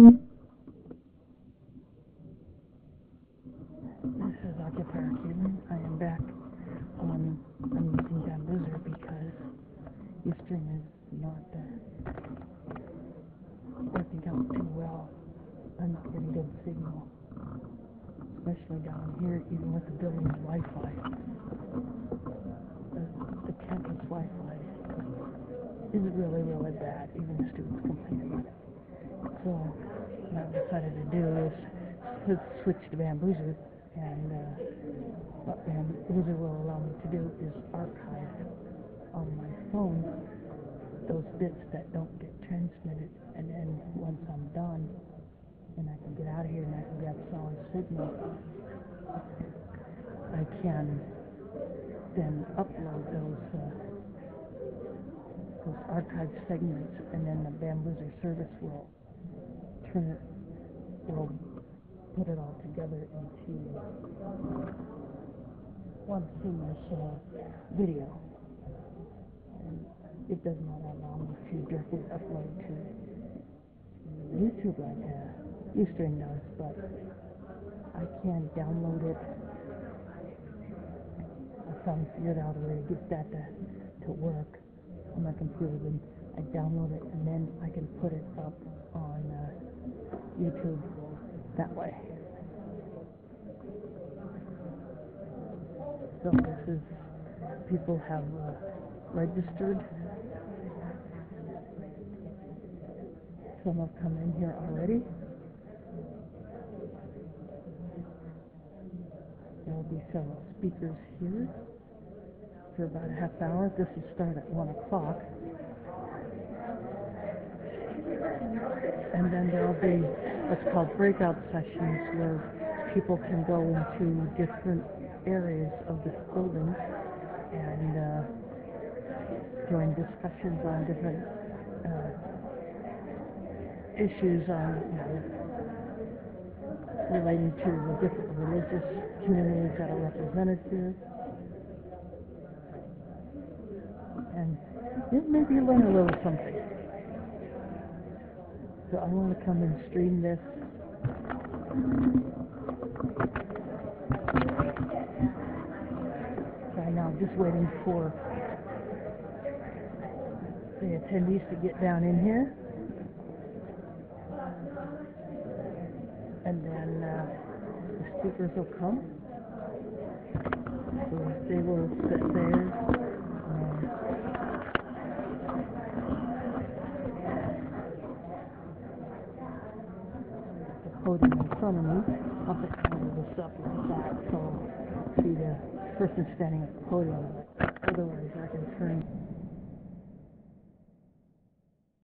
This is Occupier Cuban. I am back on, I'm using Bambuser because Ustream is not uh, working out too well. I'm not getting good signal, especially down here, even with the building's Wi-Fi. The, the campus Wi-Fi is really, really bad. Even the students complain about it. So what I've decided to do is switch to Bambuser, and uh, what Bambuser will allow me to do is archive on my phone those bits that don't get transmitted, and then once I'm done, and I can get out of here and I can get solid signal, I can then upload those uh, those archived segments, and then the Bambuser service will turn it, will put it all together into one seamless uh, video. And it does not allow me to directly upload to YouTube like uh, Ustream does, but I can download it. I finally figured out a way to get that to, to work on my computer. Then I download it and then I can put it up YouTube that way. So this is people have uh, registered. Some have come in here already. There will be several speakers here for about a half hour. This will start at 1 o'clock. And then there will be what's called breakout sessions where people can go into different areas of this building and uh, join discussions on different uh, issues on you know, relating to the different religious communities that are represented here. And maybe learn a little something. So I want to come and stream this. Right now, I'm just waiting for the attendees to get down in here. And then uh, the speakers will come. So they will sit there. And the podium in front of me. I'll have to cover this up like that so see the person standing at the podium. Otherwise, I can turn